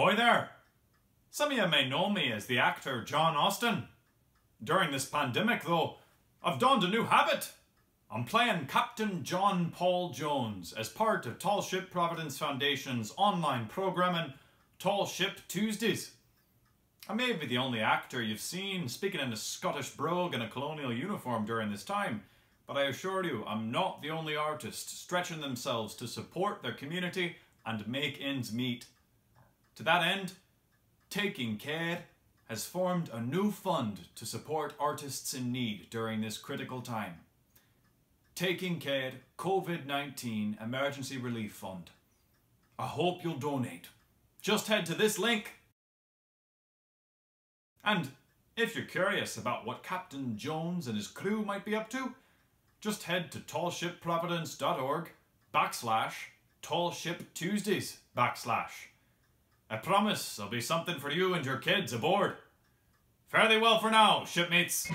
Ahoy there! Some of you may know me as the actor John Austin. During this pandemic, though, I've donned a new habit. I'm playing Captain John Paul Jones as part of Tall Ship Providence Foundation's online programming Tall Ship Tuesdays. I may be the only actor you've seen speaking in a Scottish brogue in a colonial uniform during this time, but I assure you I'm not the only artist stretching themselves to support their community and make ends meet. To that end, Taking Care has formed a new fund to support artists in need during this critical time. Taking Care COVID 19 Emergency Relief Fund. I hope you'll donate. Just head to this link. And if you're curious about what Captain Jones and his crew might be up to, just head to tallshipprovidence.org backslash tallshiptuesdays backslash. I promise there'll be something for you and your kids aboard. Fare thee well for now, shipmates.